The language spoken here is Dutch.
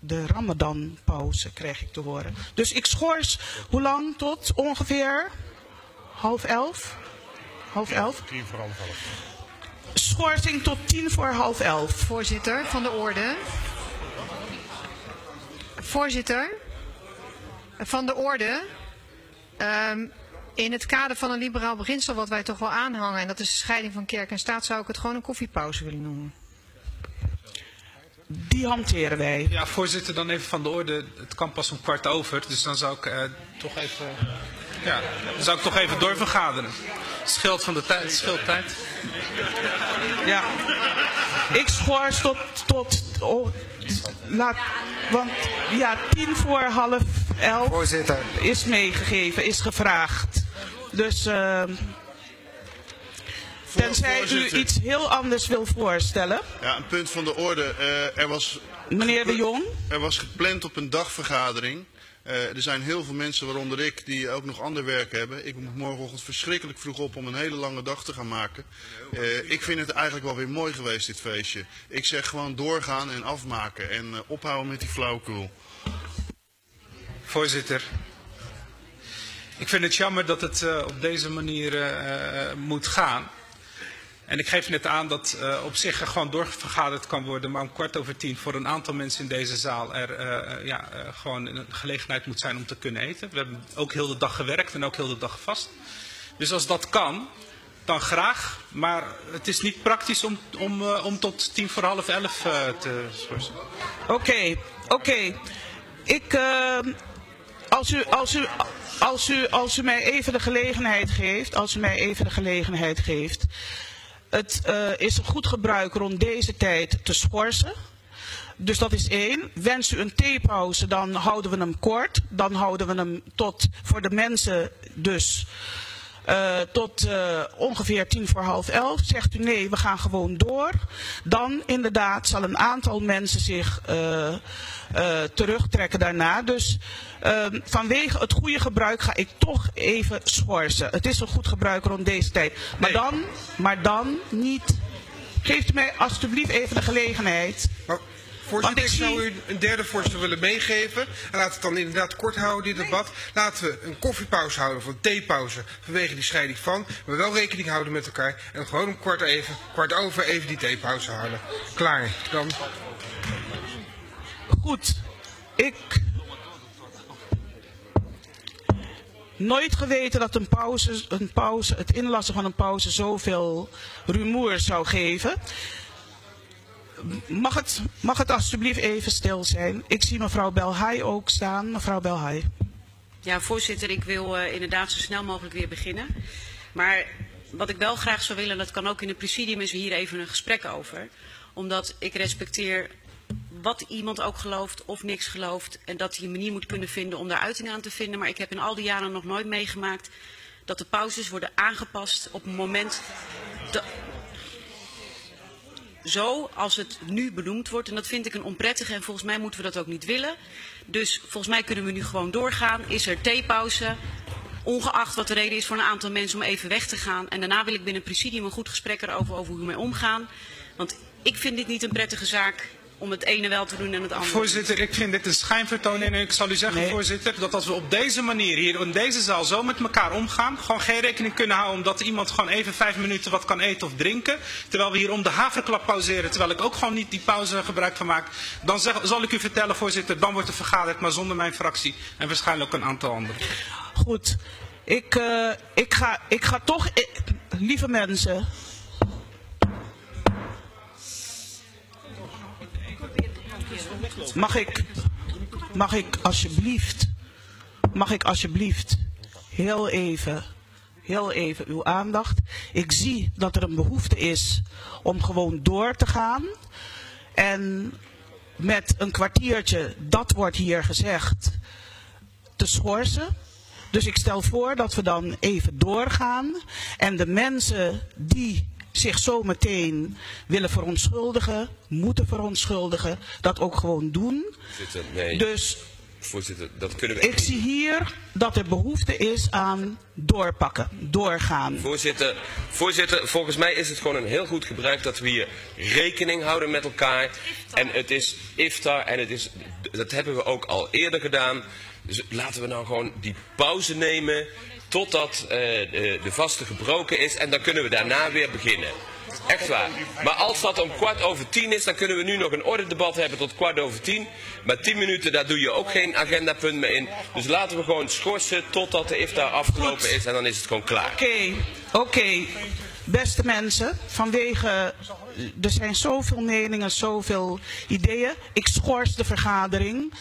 de Ramadan-pauze, krijg ik te horen. Dus ik schors hoe lang tot ongeveer half elf? Half elf? Tien voor half elf. Schorsing tot tien voor half elf. Voorzitter van de orde. Voorzitter van de orde. Ehm, in het kader van een liberaal beginsel wat wij toch wel aanhangen, en dat is de scheiding van kerk en staat, zou ik het gewoon een koffiepauze willen noemen. Die hanteren wij. Ja, voorzitter, dan even van de orde. Het kan pas om kwart over, dus dan zou ik eh, toch even. Ja, dan zou ik toch even doorvergaderen. Het scheelt van de tijd, het scheelt tijd. Ja. Ik schors tot, tot oh, laat, want ja, tien voor half elf Voorzitter. is meegegeven, is gevraagd. Dus uh, tenzij u iets heel anders wil voorstellen. Ja, een punt van de orde. Eh, er, was Meneer de Jong, er was gepland op een dagvergadering. Eh, er zijn heel veel mensen, waaronder ik, die ook nog ander werk hebben. Ik moet morgenochtend verschrikkelijk vroeg op om een hele lange dag te gaan maken. Eh, ik vind het eigenlijk wel weer mooi geweest, dit feestje. Ik zeg gewoon doorgaan en afmaken en eh, ophouden met die flauwekul. Voorzitter. Ik vind het jammer dat het eh, op deze manier moet gaan. En ik geef net aan dat eh, op zich gewoon doorvergaderd kan worden, maar om kwart over tien voor een aantal mensen in deze zaal er eh, eh, ja, gewoon een gelegenheid moet zijn om te kunnen eten. We hebben ook heel de dag gewerkt en ook heel de dag vast. Dus als dat kan, dan graag. Maar het is niet praktisch om, om, om tot tien voor half elf te schorsen. oké, oké. Ik, als, u, als, u, als, u, als u mij even de gelegenheid geeft, als u mij even de gelegenheid geeft. Het eh, is een goed gebruik rond deze tijd te schorsen. Dus dat is één. Wens u een theepauze, dan houden we hem kort. Dan houden we hem tot, voor de mensen dus, tot eh, ongeveer tien voor half elf. Zegt u nee, we gaan gewoon door. Dan inderdaad zal een aantal mensen zich eh, eh, terugtrekken daarna. Dus eh, vanwege het goede gebruik ga ik toch even schorsen. Het is een goed gebruik rond deze tijd. Maar, Nee. dan, maar dan niet... Geeft u mij alstublieft even de gelegenheid. Maar, voorzitter, ik ik zou u een derde voorstel willen meegeven. En laten we het dan inderdaad kort houden, dit debat. Laten we een koffiepauze houden of een theepauze vanwege die scheiding van. Maar wel rekening houden met elkaar. En gewoon om kwart, even, kwart over even die theepauze houden. Klaar. Dan Goed, ik. Nooit geweten dat een pauze, een pauze, het inlassen van een pauze zoveel rumoer zou geven. Mag het, mag het alsjeblieft even stil zijn? Ik zie mevrouw Belhaai ook staan. Mevrouw Belhaai. Ja, voorzitter, ik wil eh, inderdaad zo snel mogelijk weer beginnen. Maar wat ik wel graag zou willen, en dat kan ook in het presidium, is hier even een gesprek over. Omdat ik respecteer wat iemand ook gelooft of niks gelooft. En dat hij een manier moet kunnen vinden om daar uiting aan te vinden. Maar ik heb in al die jaren nog nooit meegemaakt dat de pauzes worden aangepast op een moment... dat- zo als het nu benoemd wordt. En dat vind ik een onprettige en volgens mij moeten we dat ook niet willen. Dus volgens mij kunnen we nu gewoon doorgaan. Is er theepauze? Ongeacht wat de reden is voor een aantal mensen om even weg te gaan. En daarna wil ik binnen het presidium een goed gesprek erover over hoe we mee omgaan. Want ik vind dit niet een prettige zaak om het ene wel te doen en het andere. Voorzitter, ik vind dit een schijnvertoon en ik zal u zeggen, Nee. voorzitter, dat als we op deze manier hier in deze zaal zo met elkaar omgaan, gewoon geen rekening kunnen houden omdat iemand gewoon even vijf minuten wat kan eten of drinken, terwijl we hier om de haverklap pauzeren, terwijl ik ook gewoon niet die pauze gebruik van maak, dan zeg, zal ik u vertellen, voorzitter, dan wordt er vergaderd, maar zonder mijn fractie en waarschijnlijk ook een aantal anderen. Goed, ik, eh, ik, ga, ik ga toch, lieve mensen. Mag ik, mag ik alsjeblieft, mag ik alsjeblieft heel even, heel even uw aandacht. Ik zie dat er een behoefte is om gewoon door te gaan. En met een kwartiertje, dat wordt hier gezegd, te schorsen. Dus ik stel voor dat we dan even doorgaan. En de mensen die zich zo meteen willen verontschuldigen, moeten verontschuldigen, dat ook gewoon doen. Voorzitter, nee. Dus Voorzitter, dat kunnen we Ik zie hier dat er behoefte is aan doorpakken, doorgaan. Voorzitter, voorzitter, volgens mij is het gewoon een heel goed gebruik dat we hier rekening houden met elkaar. En het is iftar en het is, dat hebben we ook al eerder gedaan. Dus laten we nou gewoon die pauze nemen totdat eh, de, de vaste gebroken is. En dan kunnen we daarna weer beginnen. Echt waar. Maar als dat om kwart over tien is, dan kunnen we nu nog een ordedebat hebben tot kwart over tien. Maar tien minuten, daar doe je ook geen agendapunt meer in. Dus laten we gewoon schorsen totdat de iftar afgelopen is en dan is het gewoon klaar. Oké, oké. Beste mensen, vanwege. Er zijn zoveel meningen, zoveel ideeën. Ik schors de vergadering.